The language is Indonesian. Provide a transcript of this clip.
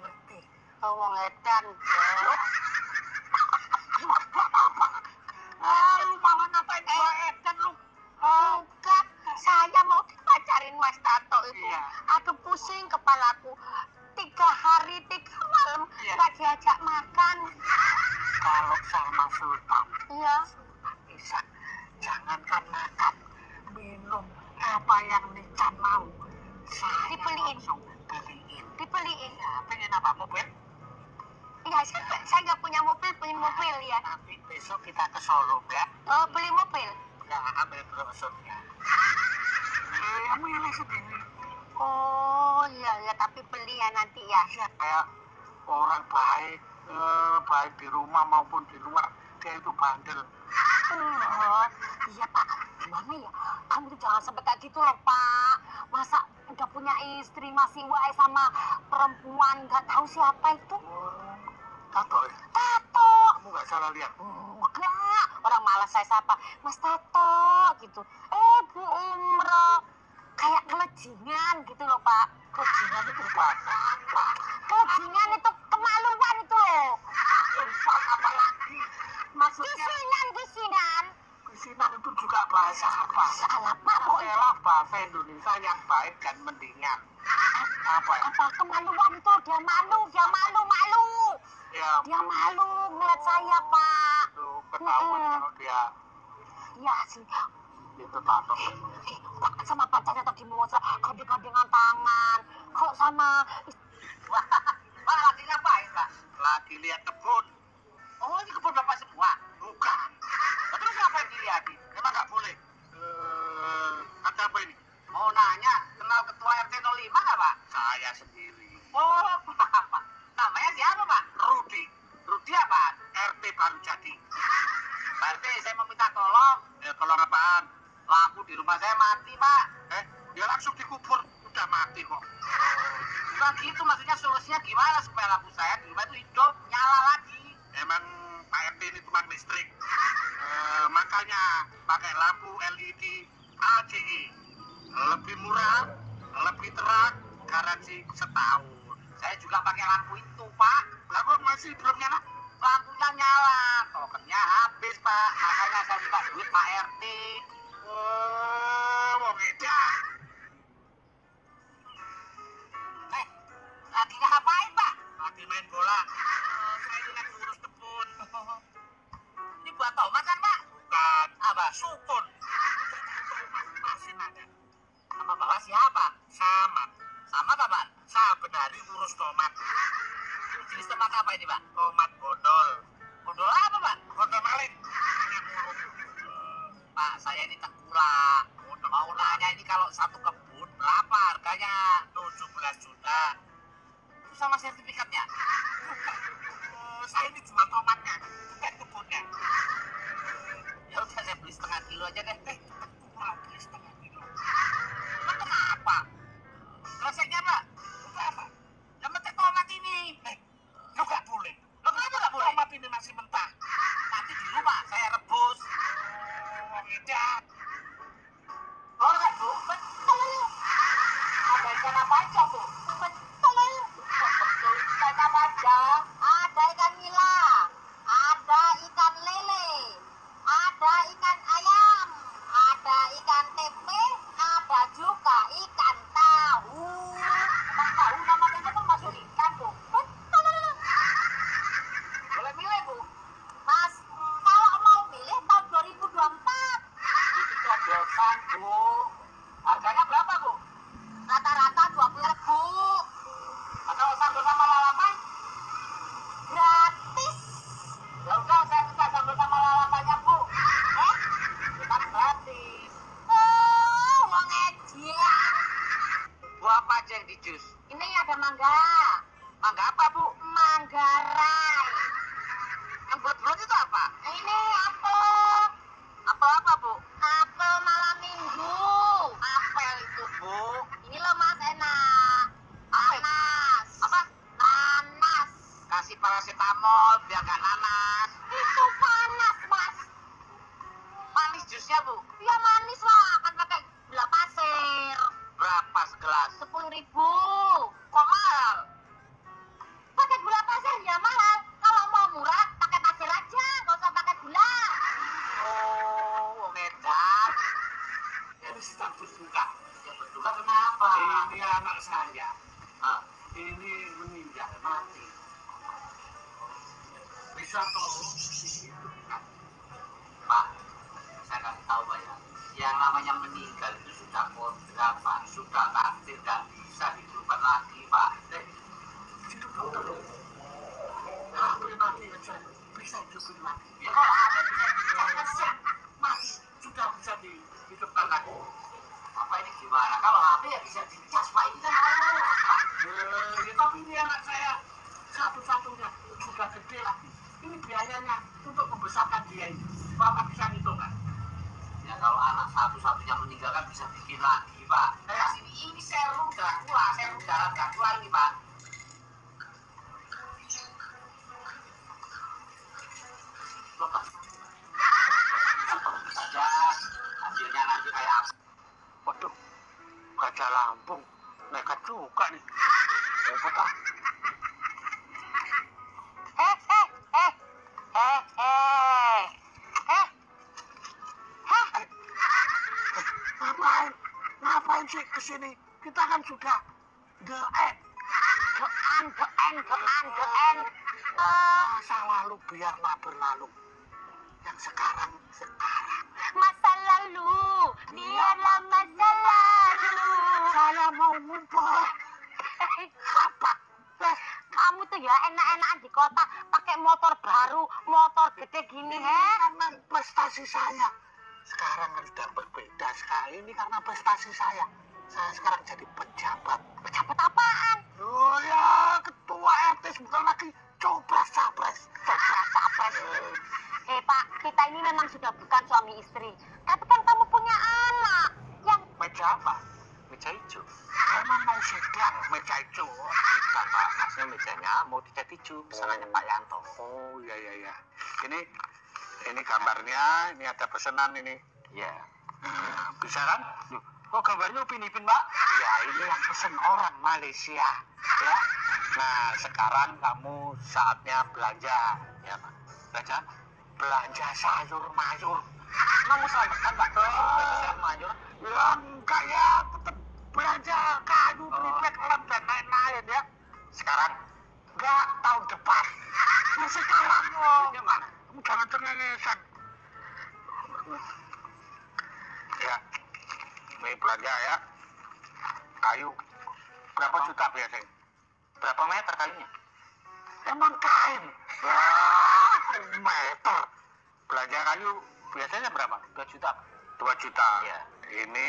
ngerti. Ngomong edan. Ya. Iya, saya, saya nggak punya mobil, punya mobil ya. Nanti besok kita ke Solo ya. Oh, beli mobil. Ya, ambil brosurnya. Eh, milih sendiri. Oh, iya, ya, tapi beli ya nanti ya. Iya, kayak orang baik, eh, baik di rumah maupun di luar, dia itu bandel. Oh, iya Pak, gimana ya? Kamu tuh jangan sampai kayak gitu loh Pak. Masa udah punya istri masih wae sama perempuan nggak tahu siapa itu? Oh, Tato ya? Tato. Kamu nggak salah lihat? Enggak, orang malas saya sapa, Mas Tato gitu. Eh Bu Umroh, kayak kelejingan gitu loh Pak. Kejingan itu apa? Kelejingan itu kemaluan itu loh. Infak apa lagi? Maksudnya, Kisinan, kisinan. kesinan itu juga bahasa apa? Salah Pak. Adalah bahasa Indonesia yang baik dan mendingan. Apa ya? Apa kemaluan itu? Dia malu, dia malu, malu. Ya, Dia malu ngeliat saya Pak. itu ketahuan Mm-mm. kalau dia Iya sih. itu tato. Eh, sama pacarnya tadi mau kode-kodengan tangan. Kok sama Wah, lagi ngapain, Pak? Lagi lihat kebun. Oh, ini kebun Bapak rumah saya mati, Pak. Eh, ya langsung dikubur. Udah mati kok. Bukan gitu, maksudnya solusinya gimana supaya lampu saya di rumah itu hidup, nyala lagi. Emang Pak RT ini tukang listrik. Eh, makanya pakai lampu LED LCE. Lebih murah, lebih terang, garansi setahun. Saya juga pakai lampu itu, Pak. Kok masih belum nyala? Lampunya nyala, tokennya habis, Pak. Makanya saya minta duit Pak RT. Ini, Pak? Tomat bodol. Bodol apa, Pak? Bodol maling. Pak, saya ini tengkulak. Mau nanya ini kalau satu Ada ikan apa aja, paracetamol biar gak nanas. Itu panas mas. Manis jusnya, Bu. Ya manis lah, kan pakai gula pasir. Berapa segelas? Sepuluh ribu. Kok mahal? Toh. Pak, saya kasih tahu Pak ya, yang namanya meninggal itu sudah Pak, sudah takdir, nggak bisa dihidupkan lagi Pak. Aja. Bisa bisa dihidupkan lagi. Bapak ini gimana? Kalau HP ya bisa dicas Pak, ini kan orang Pak. Eh, ya, tapi ini anak saya satu-satunya sudah gede lagi. Ini biayanya untuk membesarkan dia ini. Bapak bisa ngitung kan? Ya kalau anak satu-satunya meninggal kan bisa bikin lagi Pak. Kayak sini ini serum Dracula, serum darah Dracula ini Pak. Ke sini? Kita kan sudah the end. doan, doan, doan, doan. Eh, Masa lalu biarlah berlalu. Yang sekarang, sekarang. masa lalu, biarlah masa lalu. Saya mau ngumpul. Eh, apa? Kamu tuh ya enak-enakan di kota pakai motor baru, motor gede gini, Ini he? karena prestasi saya. Sekarang kan sudah berbeda sekali. Ini karena prestasi saya. Saya sekarang jadi pejabat. Pejabat apaan? Oh ya, ketua RT bukan lagi cobras capres. Cobras capres. Eh Pak, kita ini memang sudah bukan suami istri. Tapi kan kamu punya anak yang Meja apa? Meja hijau. Emang mau sidang meja hijau? Bukan pak, maksudnya mejanya mau dicat hijau, pesanannya Pak Yanto. Oh iya iya iya. Ini ini gambarnya, ini ada pesanan ini. Ya. Bisa kan? Kok gambarnya Upin Ipin pak? Ya ini yang pesen orang Malaysia. Ya. Nah sekarang kamu saatnya belanja. Ya pak. Belanja? Belanja sayur mayur. Kamu selamatkan Pak. Saya maju. Ini belanja ya. Kayu, berapa juta biasanya? Berapa meter kayunya? Emang kain. Wah, meter. Belanja kayu biasanya berapa? 2 juta. 2 juta. Iya. Ini